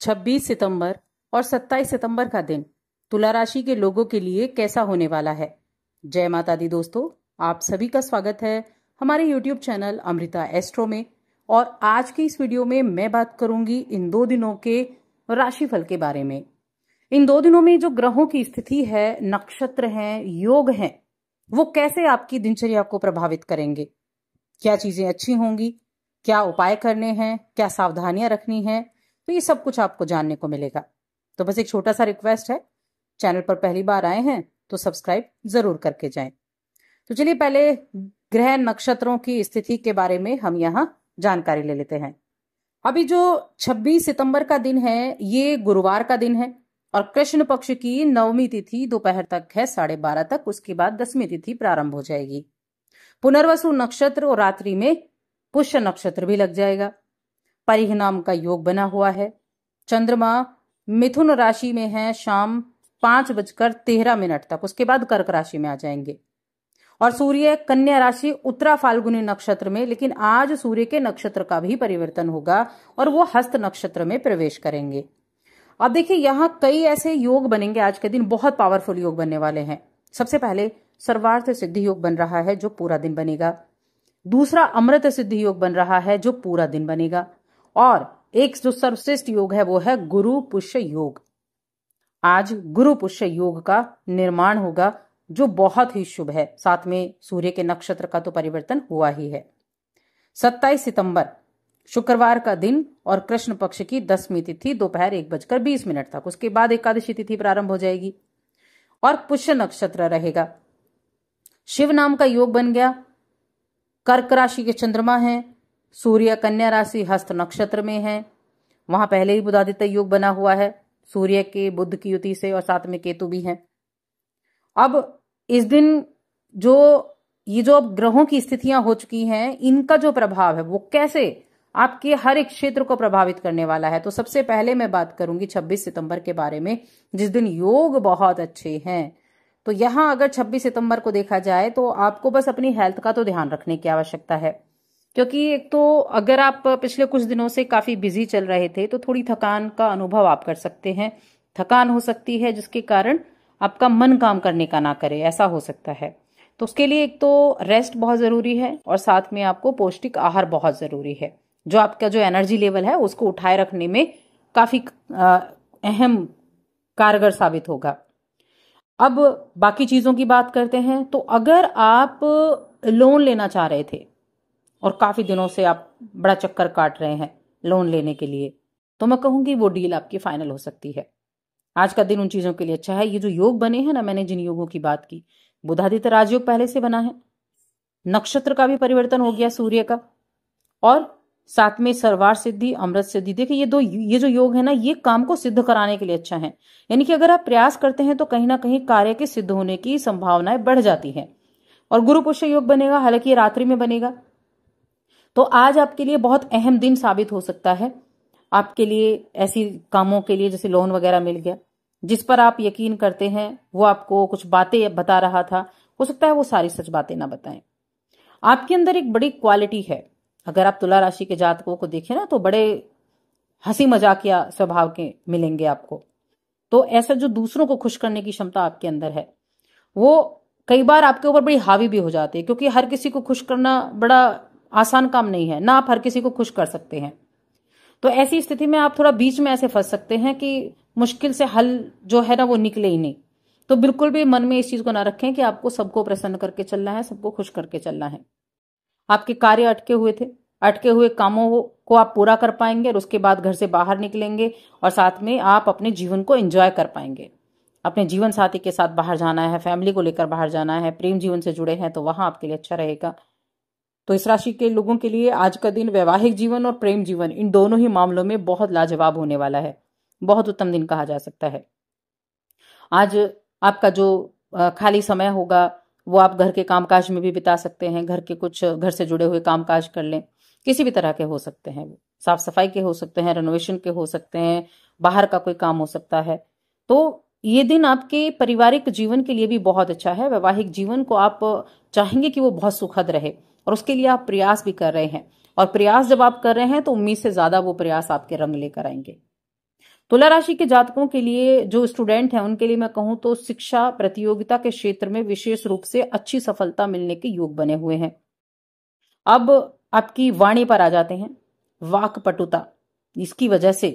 26 सितंबर और 27 सितंबर का दिन तुला राशि के लोगों के लिए कैसा होने वाला है? जय माता दी दोस्तों, आप सभी का स्वागत है हमारे YouTube चैनल अमृता एस्ट्रो में। और आज की इस वीडियो में मैं बात करूँगी इन दो दिनों के राशिफल के बारे में। इन दो दिनों में जो ग्रहों की स्थिति है, नक्षत्र हैं, योग हैं, वो कैसे आपकी दिनचर्या को प्रभावित करेंगे? क्या चीज़ें अच्छी होंगी? क्या उपाय करने हैं? क्या सावधानियाँ रखनी है? तो ये सब कुछ आपको जानने को मिलेगा। तो बस एक छोटा सा रिक्वेस्ट है। चैनल पर पहली बार आए हैं तो सब्सक्राइब ज़रूर करके जाएँ। तो चलिए पहले ग्रह नक्षत्रों की स्थिति के बारे में हम यहाँ जानकारी ले लेते हैं। अभी जो 26 सितंबर का दिन है, ये गुरुवार का दिन है और कृष्ण पक्ष की नवमी तिथि दोपहर तक है, साढ़े बारह तक। उसके बाद दसवीं तिथि प्रारंभ हो जाएगी। पुनर्वसु नक्षत्र और रात्रि में पुष्य नक्षत्र भी लग जाएगा। परिह नाम का योग बना हुआ है। चंद्रमा मिथुन राशि में है, शाम पाँच बजकर तेरह मिनट तक। उसके बाद कर्क राशि में आ जाएँगे। और सूर्य कन्या राशि उत्तरा फाल्गुनी नक्षत्र में, लेकिन आज सूर्य के नक्षत्र का भी परिवर्तन होगा और वो हस्त नक्षत्र में प्रवेश करेंगे। अब देखिए, यहाँ कई ऐसे योग बनेंगे, आज के दिन बहुत पावरफुल योग बनने वाले हैं। सबसे पहले सर्वार्थ सिद्धि योग बन रहा है, जो पूरा दिन बनेगा। दूसरा अमृत सिद्धि योग बन रहा है, जो पूरा दिन बनेगा। और एक जो सर्वश्रेष्ठ योग है वो है गुरु पुष्य योग। आज गुरु पुष्य योग का निर्माण होगा, जो बहुत ही शुभ है। साथ में सूर्य के नक्षत्र का तो परिवर्तन हुआ ही है। 27 सितंबर, शुक्रवार का दिन और कृष्ण पक्ष की दसवीं तिथि दोपहर एक बजकर बीस मिनट तक। उसके बाद एकादशी तिथि प्रारंभ हो जाएगी और पुष्य नक्षत्र रहेगा। शिव नाम का योग बन गया। कर्क राशि के चंद्रमा है। सूर्य कन्या राशि हस्त नक्षत्र में है। वहाँ पहले ही बुधादित्य योग बना हुआ है। सूर्य के बुद्ध की युति से और साथ में केतु भी है। अब इस दिन जो, ये जो अब ग्रहों की स्थितियाँ हो चुकी हैं, इनका जो प्रभाव है, वो कैसे आपके हर एक क्षेत्र को प्रभावित करने वाला है? तो सबसे पहले मैं बात करूँगी 26 सितंबर के बारे में, जिस दिन योग बहुत अच्छे हैं। तो यहाँ अगर 26 सितंबर को देखा जाए तो आपको बस अपनी हेल्थ का तो ध्यान रखने की आवश्यकता है। क्योंकि एक तो अगर आप पिछले कुछ दिनों से काफ़ी बिज़ी चल रहे थे तो थोड़ी थकान का अनुभव आप कर सकते हैं। थकान हो सकती है, जिसके कारण आपका मन काम करने का ना करे, ऐसा हो सकता है। तो उसके लिए एक तो रेस्ट बहुत ज़रूरी है, और साथ में आपको पौष्टिक आहार बहुत ज़रूरी है। जो आपका जो एनर्जी लेवल है, उसको उठाए रखने में काफ़ी अहम कारगर साबित होगा। अब बाकी चीज़ों की बात करते हैं तो अगर आप लोन लेना चाह रहे थे और काफ़ी दिनों से आप बड़ा चक्कर काट रहे हैं लोन लेने के लिए। तो मैं कहूँगी वो डील आपकी फाइनल हो सकती है। आज का दिन उन चीज़ों के लिए अच्छा है। ये जो योग बने हैं ना, मैंने जिन योगों की बात की, बुधादित्य राजयोग पहले से बना है। नक्षत्र का भी परिवर्तन हो गया सूर्य का। और साथ में सरवार सिद्धि, अमृत सिद्धि, देखिए ये दो, ये जो योग है ना, ये काम को सिद्ध कराने के लिए अच्छा है। यानी कि अगर आप प्रयास करते हैं तो कहीं ना कहीं कार्य के सिद्ध होने की संभावनाएँ बढ़ जाती हैं। और गुरु पुष्य योग बनेगा, हालाँकि ये रात्रि में बनेगा। तो आज आपके लिए बहुत अहम दिन साबित हो सकता है। आपके लिए ऐसी कामों के लिए जैसे लोन वगैरह मिल गया, जिस पर आप यकीन करते हैं, वो आपको कुछ बातें बता रहा था। हो सकता है वो सारी सच बातें ना बताएँ। आपके अंदर एक बड़ी क्वालिटी है। अगर आप तुला राशि के जातकों को देखें ना तो बड़े हँसी मजाकिया स्वभाव के मिलेंगे आपको। तो ऐसा जो दूसरों को खुश करने की क्षमता आपके अंदर है, वो कई बार आपके ऊपर बड़ी हावी भी हो जाती है, क्योंकि हर किसी को खुश करना बड़ा आसान काम नहीं है, ना आप हर किसी को खुश कर सकते हैं। तो ऐसी स्थिति में आप थोड़ा बीच में ऐसे फंस सकते हैं कि मुश्किल से हल जो है ना वो निकले ही नहीं। तो बिल्कुल भी मन में इस चीज़ को ना रखें कि आपको सबको प्रसन्न करके चलना है, सबको खुश करके चलना है। आपके कार्य अटके हुए थे, अटके हुए कामों को आप पूरा कर पाएँगे और उसके बाद घर से बाहर निकलेंगे और साथ में आप अपने जीवन को एंजॉय कर पाएँगे। अपने जीवन साथी के साथ बाहर जाना है फैमिली को लेकर बाहर जाना है, प्रेम जीवन से जुड़े हैं तो वहाँ आपके लिए अच्छा रहेगा। तो इस राशि के लोगों के लिए आज का दिन वैवाहिक जीवन और प्रेम जीवन, इन दोनों ही मामलों में बहुत लाजवाब होने वाला है। बहुत उत्तम दिन कहा जा सकता है। आज आपका जो खाली समय होगा, वो आप घर के कामकाज में भी बिता सकते हैं, घर के कुछ, घर से जुड़े हुए कामकाज कर लें। किसी भी तरह के हो सकते हैं साफ़ सफ़ाई के हो सकते हैं रेनोवेशन के हो सकते हैं, बाहर का कोई काम हो सकता है। तो ये दिन आपके पारिवारिक जीवन के लिए भी बहुत अच्छा है। वैवाहिक जीवन को आप चाहेंगे कि वो बहुत सुखद रहे। और उसके लिए आप प्रयास भी कर रहे हैं। और प्रयास जब आप कर रहे हैं तो उम्मीद से ज़्यादा वो प्रयास आपके रंग लेकर आएँगे। तुला राशि के जातकों के लिए जो स्टूडेंट हैं, उनके लिए मैं कहूँ तो शिक्षा प्रतियोगिता के क्षेत्र में विशेष रूप से अच्छी सफलता मिलने के योग बने हुए हैं। अब आपकी वाणी पर आ जाते हैं। वाक पटुता इसकी वजह से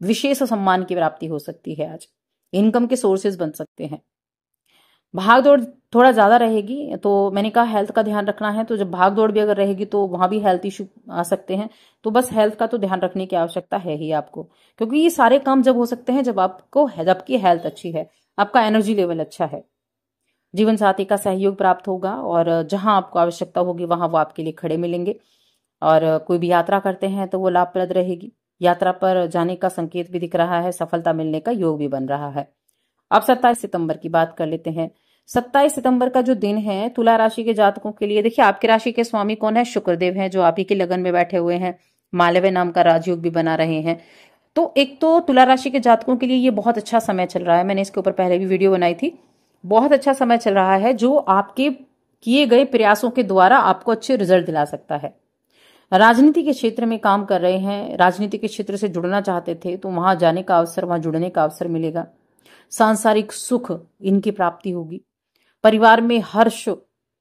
विशेष सम्मान की प्राप्ति हो सकती है आज। इनकम के सोर्सेज बन सकते हैं। भाग दौड़ थोड़ा ज़्यादा रहेगी तो मैंने कहा हेल्थ का ध्यान रखना है तो जब भाग दौड़ भी अगर रहेगी तो वहाँ भी हेल्थ इशू आ सकते हैं। तो बस हेल्थ का तो ध्यान रखने की आवश्यकता है ही आपको, क्योंकि ये सारे काम जब हो सकते हैं, जब आपको आपकी हेल्थ अच्छी है, आपका एनर्जी लेवल अच्छा है। जीवन साथी का सहयोग प्राप्त होगा, और जहाँ आपको आवश्यकता होगी, वहाँ वो आपके लिए खड़े मिलेंगे। और कोई भी यात्रा करते हैं तो वो लाभप्रद रहेगी। यात्रा पर जाने का संकेत भी दिख रहा है, सफलता मिलने का योग भी बन रहा है। अब सत्ताईस सितंबर की बात कर लेते हैं। सत्ताईस सितंबर का जो दिन है, तुला राशि के जातकों के लिए, देखिए, आपकी राशि के स्वामी कौन है? शुक्रदेव हैं, जो आप ही के लगन में बैठे हुए हैं। मालव्य नाम का राजयोग भी बना रहे हैं। तो एक तो तुला राशि के जातकों के लिए ये बहुत अच्छा समय चल रहा है। मैंने इसके ऊपर पहले भी वीडियो बनाई थी। बहुत अच्छा समय चल रहा है, जो आपके किए गए प्रयासों के द्वारा आपको अच्छे रिज़ल्ट दिला सकता है। राजनीति के क्षेत्र में काम कर रहे हैं, राजनीति के क्षेत्र से जुड़ना चाहते थे तो वहाँ जाने का अवसर, वहाँ जुड़ने का अवसर मिलेगा। सांसारिक सुख इनकी प्राप्ति होगी। परिवार में हर्ष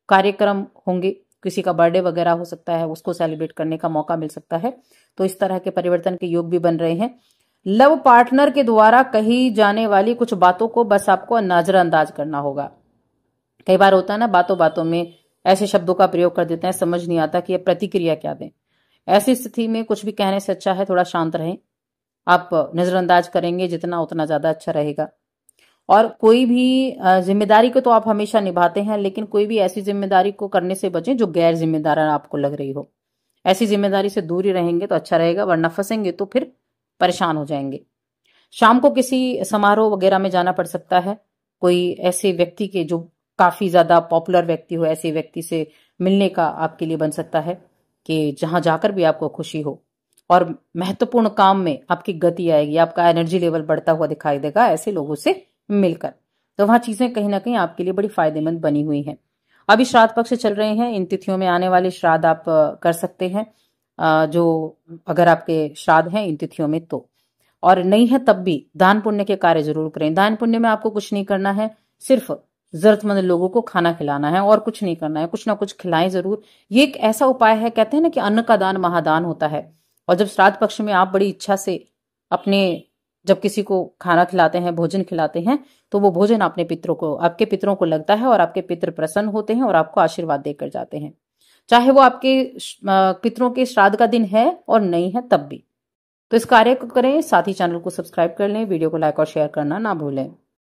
कार्यक्रम होंगे। किसी का बर्थडे वगैरह हो सकता है, उसको सेलिब्रेट करने का मौका मिल सकता है। तो इस तरह के परिवर्तन के योग भी बन रहे हैं। लव पार्टनर के द्वारा कही जाने वाली कुछ बातों को बस आपको नजरअंदाज करना होगा। कई बार होता है ना, बातों बातों में ऐसे शब्दों का प्रयोग कर देते हैं, समझ नहीं आता कि ये प्रतिक्रिया क्या दें। ऐसी स्थिति में कुछ भी कहने से अच्छा है, थोड़ा शांत रहें। आप नजरअंदाज करेंगे, जितना उतना ज़्यादा अच्छा रहेगा। और कोई भी ज़िम्मेदारी को तो आप हमेशा निभाते हैं, लेकिन कोई भी ऐसी ज़िम्मेदारी को करने से बचें जो गैर जिम्मेदार आपको लग रही हो। ऐसी ज़िम्मेदारी से दूर ही रहेंगे तो अच्छा रहेगा, वरना फंसेंगे तो फिर परेशान हो जाएँगे। शाम को किसी समारोह वगैरह में जाना पड़ सकता है। कोई ऐसे व्यक्ति के जो काफ़ी ज़्यादा पॉपुलर व्यक्ति हो, ऐसे व्यक्ति से मिलने का आपके लिए बन सकता है कि जहाँ जाकर भी आपको खुशी हो। और महत्वपूर्ण काम में आपकी गति आएगी, आपका एनर्जी लेवल बढ़ता हुआ दिखाई देगा, ऐसे लोगों से मिलकर। तो वहाँ चीज़ें कहीं ना कहीं आपके लिए बड़ी फ़ायदेमंद बनी हुई हैं। अभी श्राद्ध पक्ष चल रहे हैं। इन तिथियों में आने वाले श्राद्ध आप कर सकते हैं। जो अगर आपके श्राद्ध हैं इन तिथियों में तो। और नहीं है तब भी दान पुण्य के कार्य ज़रूर करें। दान पुण्य में आपको कुछ नहीं करना है। सिर्फ़ जरूरतमंद लोगों को खाना खिलाना है और कुछ नहीं करना है। कुछ ना कुछ खिलाएँ ज़रूर। ये एक ऐसा उपाय है, कहते हैं ना कि अन्न का दान महादान होता है। और जब श्राद्ध पक्ष में आप बड़ी इच्छा से अपने जब किसी को खाना खिलाते हैं, भोजन खिलाते हैं तो वो भोजन अपने पितरों को, आपके पितरों को लगता है और आपके पितर प्रसन्न होते हैं और आपको आशीर्वाद देकर जाते हैं। चाहे वो आपके पितरों के श्राद्ध का दिन है और नहीं है, तब भी। तो इस कार्य को करें, साथ ही चैनल को सब्सक्राइब कर लें, वीडियो को लाइक और शेयर करना ना भूलें।